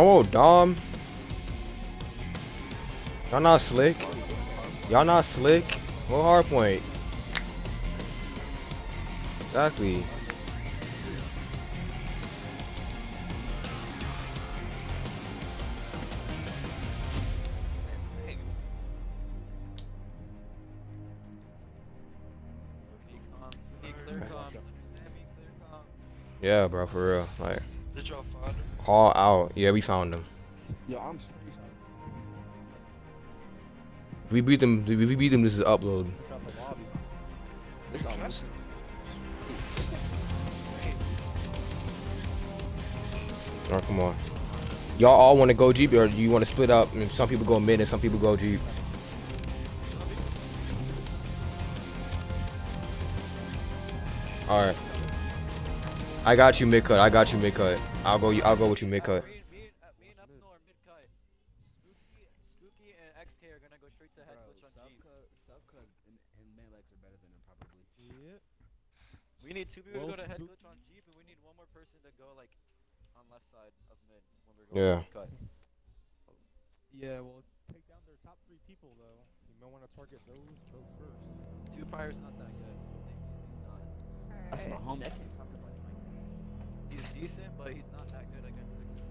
Oh, Dom. Y'all not slick. Y'all not slick. What hard point? Exactly. Yeah, bro, for real. Like, Did y'all find him? call out. Yeah, we found them. Yo, I'm. If we beat them, if we beat them, this is upload. Out the lobby. This all this. Oh, come on. Y'all all want to go Jeep, or do you want to split up? And some people go mid, and some people go Jeep. All right. I got you mid cut. I got you mid cut. I'll go. I'll go with you mid cut. Me, me, me and Upnor are mid cut. Spooky, Spooky and XK are gonna go straight to head glitch on Jeep. Self-cut and, and Melex are better than him, probably. We need two people Well, to go to head glitch on Jeep, and we need one more person to go like on left side of mid when we're going Yeah. cut. Yeah, well, take down their top three people though. You might want to target those those first. Two fire's not that good. He's not. That's my homie. I can't talk about him like that. He's decent, but he's not that good against sixes.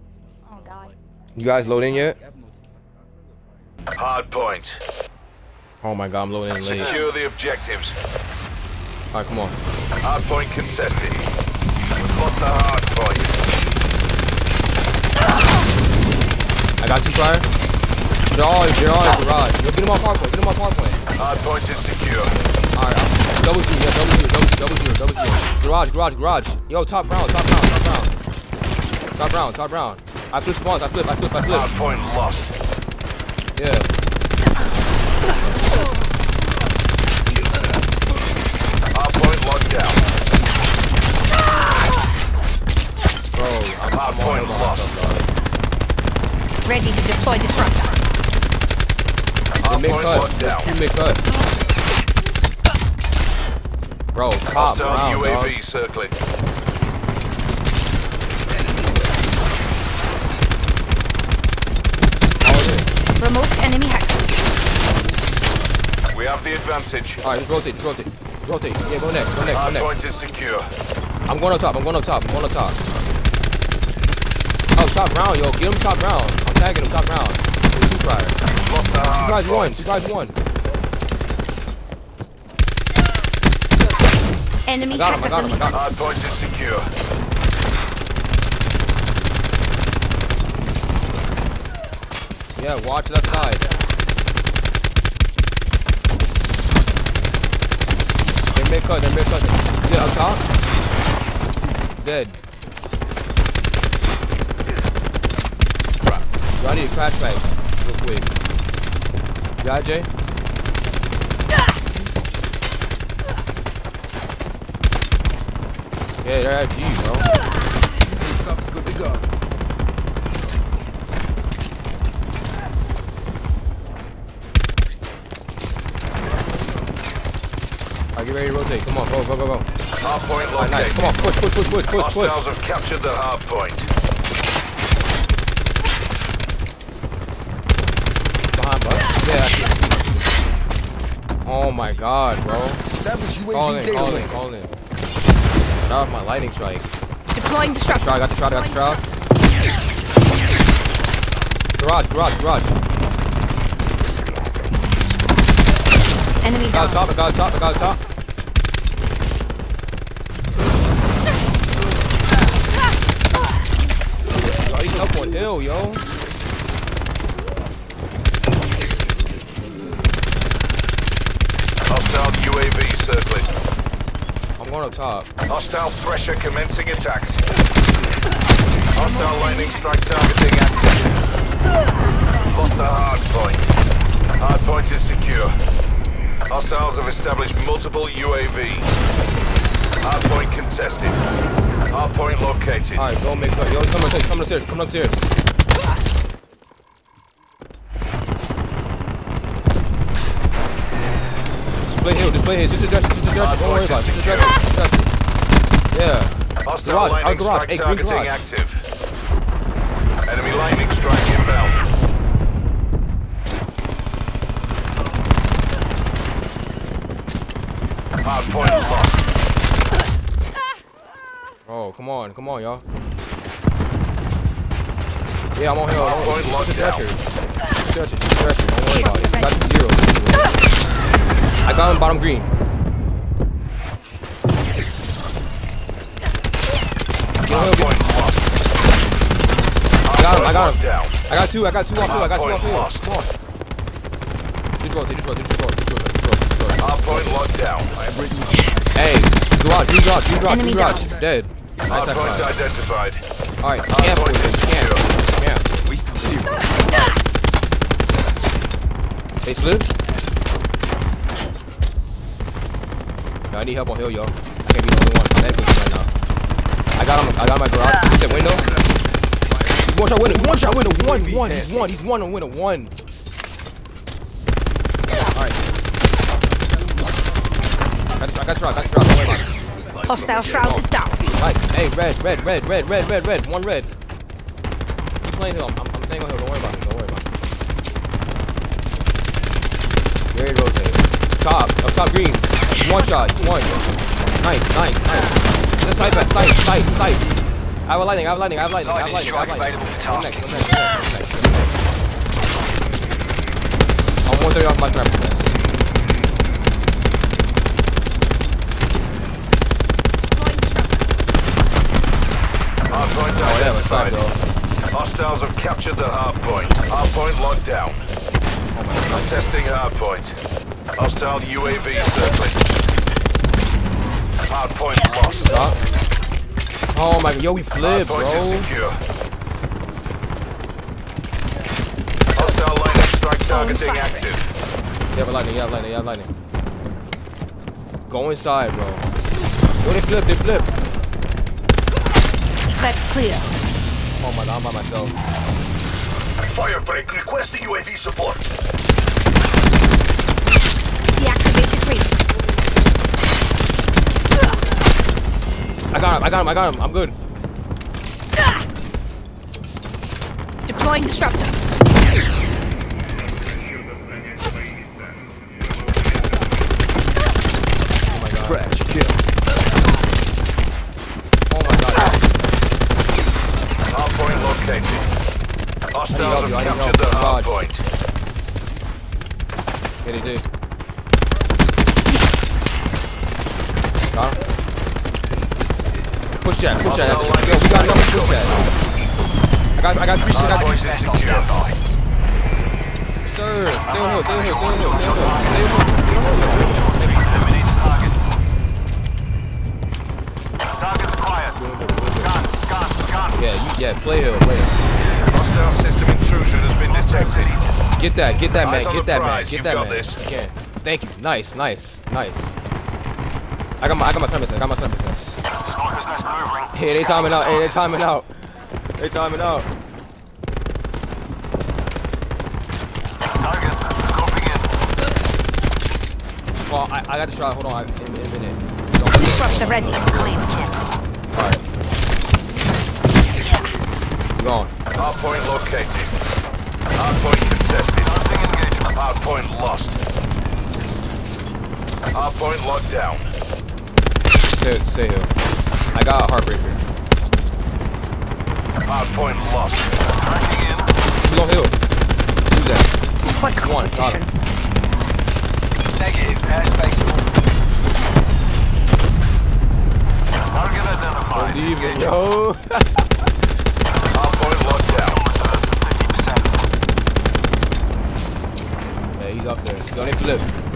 Oh, God. You guys loading yet? Gavin was like, I could go Hard point. Oh my god, I'm loading in late. Secure the objectives. All right, come on. Hard point contested. We've lost the hard point. I got two fire. They're all, they're all in the garage. Yo, get him off hard point. Get him off hard point. Hard point is secure. All right, I'm- double zero, yeah, double zero, double, double zero, double zero. Garage, garage, garage. Yo, top round, top round, top round. Top round, top round. I flip spawns, I flip, I flip, I flip. Hard point lost. Yeah. Hard point locked down. Bro, I'm, Hard I'm point over lost. myself. Ready to deploy disruptor. Hard point locked down. Two mid cut. Bro, top Hostile round, dog. Circling. Remote enemy hacker. We have the advantage. All right, just rotate, just rotate, just rotate. Yeah, go next, go next, go Hard next. point is secure. I'm going up top. I'm going up top. I'm going up top. Oh, top round, yo. Get him top round. I'm tagging him top round. Two fire. Lost the Two hard guys one. point. Two guys one. Enemy I got him. I got him. I got him. Hard point is secure. Yeah, watch left side. They mid cut. They mid cut. Yeah, up top. Dead. Yo, I need a crash bag real quick. You got it, Jay? Yeah, they're at G, bro. Sub's good to go. Alright, get ready to rotate. Come on, go, go, go, go. Hard point Alright, nice. Come on, push, push, push, push, push, push. Hostiles have captured the hard point. Behind, bud. Yeah, I see. Oh my god, bro. Establish Call in, call in, call in. That was my lightning strike. Deploying. Shot, I got the shot, I got the shot. Garage, garage, garage. Enemy Got top, I got top, I got top. Yo, he's up on hill, yo. Hostile UAV circling. I'm up top. Hostile pressure commencing attacks. Hostile lightning strike targeting active. Lost the hard point. Hard point is secure. Hostiles have established multiple UAVs. Hard point contested. Hard point located. Alright, go make. Yo, come upstairs, come upstairs, come upstairs. Display display address address. Don't worry about it. Just address address it. Yeah. Hostile Garage, lightning garage. strike Hey, targeting garage. active. Enemy lightning strike inbound. Hard point lost. Oh, come on, come on, y'all. Yeah, I'm on hill. Hard Don't point keep locked the down. pressure. Keep the pressure. Keep. Don't worry about it. Got zero. zero. I got him bottom green. Hard point lost. I got him. I got him. down. I got two. I got two off field. I got two off Hard point field. lost. Come on. Just rotate. Just rotate. Just rotate. Just rotate. Just rotate. Just rotate. Hard point locked down. Hey, garage, green garage, green garage, Enemy green garage. Dead. Nice Hard high point five. identified. All right, camp, point boys, is camp, secure. camp. Wasted zero. They split. I need help on hill, yo. I can't be the only one. I'm that right now. I got him. I got my garage. He's at window. He's one shot window. One shot window. One, one. He's one. He's one on window. One. All right. I got, shot. I got shot. Don't worry about it. Hostile shroud is down. Nice. Hey, red, red, red, red, red, red, red. One red. Keep playing hill. I'm, I'm, I'm staying on hill. Don't worry about it. Don't worry about it. Very rotate. Top. Up top green. One shot. One. Nice, nice, nice. This side back. Sight, sight, sight. I have a lightning. I have lightning. I have lightning. I have lightning. I have lightning. One next, one next, one next, one next. I'm 130 off my nest. Hard point Oh, side identified. Hostiles have captured the hard point. Hard point locked down. Oh. Testing hard point. Hostile UAV circling. Hard point lost. Stop. Oh my god. Yo, we Hard flipped, bro. secure. Hostile lightning strike targeting fire. active. You have a lightning, you have lightning, you have lightning. Go inside, bro. Yo, they flip, they flip. Threat clear. Oh my god, I'm by myself. Firebreak requesting UAV support. I got him, I got him, I got him. I'm good. Deploying disruptor. Oh my god. Fresh kill. Oh my god. Hard point located. Hostiles have help, I need captured the help. hard Dodge. point. Yeah, they did. Got him. Push that, push that. Yo, we got to push that. I got, I got three, I got three. Sir, stay on hill, stay on hill, stay on hill, stay on hill, stay on hill. Stay on hill, stay on hill. Yeah, you, yeah, play hill, play hill. Hostile system intrusion has been detected. Get that, get that, man, get that, man, get that, man. this. Yeah, thank you. Nice, nice, nice. I got my, I got my sniper, I got my sniper. Hey, they timing out. Hey, they timing out. They timing out. Well, I, I got the shot. Hold on, in, in a minute. Don't let me- Disruptor ready. Alright. Gone. Hard point located. Hard point contested. Hard point lost. Hard point locked down. Stay, stay here. I got a heartbreaker. Hard point lost. He's on hill. Do that. Quick One, got him. Negative. Airspace. Target identified. Leave it, yo. Hard point locked down. yeah, he's up there. Don't even flip.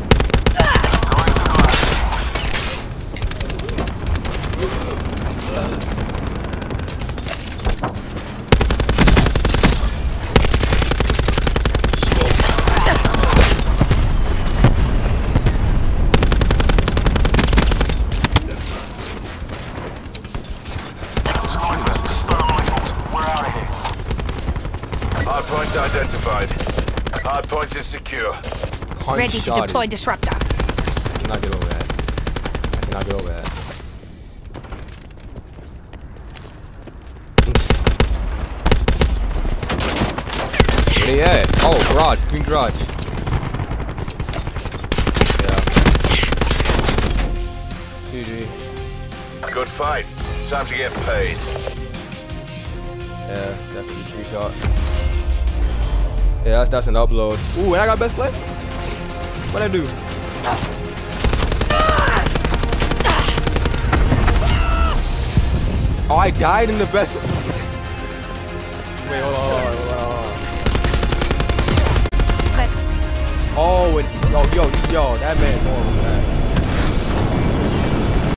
Hard point identified. Hard point is secure. Punch Ready to deploy it. disruptor. I cannot get over that. I cannot get over that. Where you at? Eh? Oh, garage. Green garage. Yeah. GG. Good fight. Time to get paid. Yeah, definitely screenshot. Yeah, that's that's an upload. Ooh, and I got best play. What'd I do? Oh, I died in the best. Wait, hold on, hold on, hold on, hold on. Threat. Oh, and yo, yo, yo, that man's horrible. Man.